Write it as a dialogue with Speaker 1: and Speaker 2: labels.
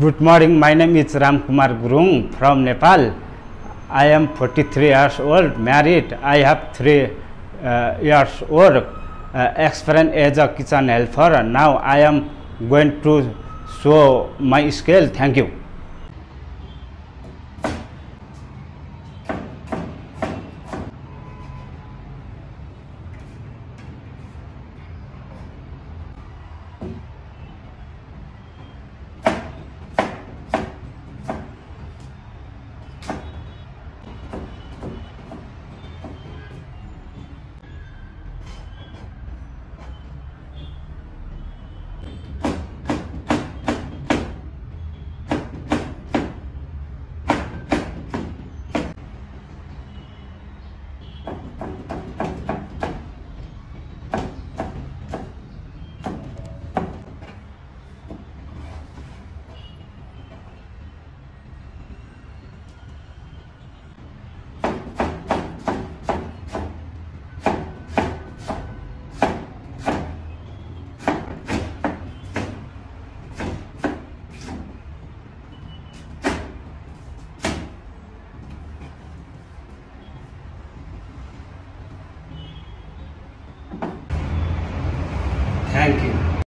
Speaker 1: Good morning, my name is Ramkumar Gurung from Nepal. I am 43 years old, married. I have 3 uh, years work, uh, experience as a kitchen helper. Now I am going to show my skill. Thank you. Thank you.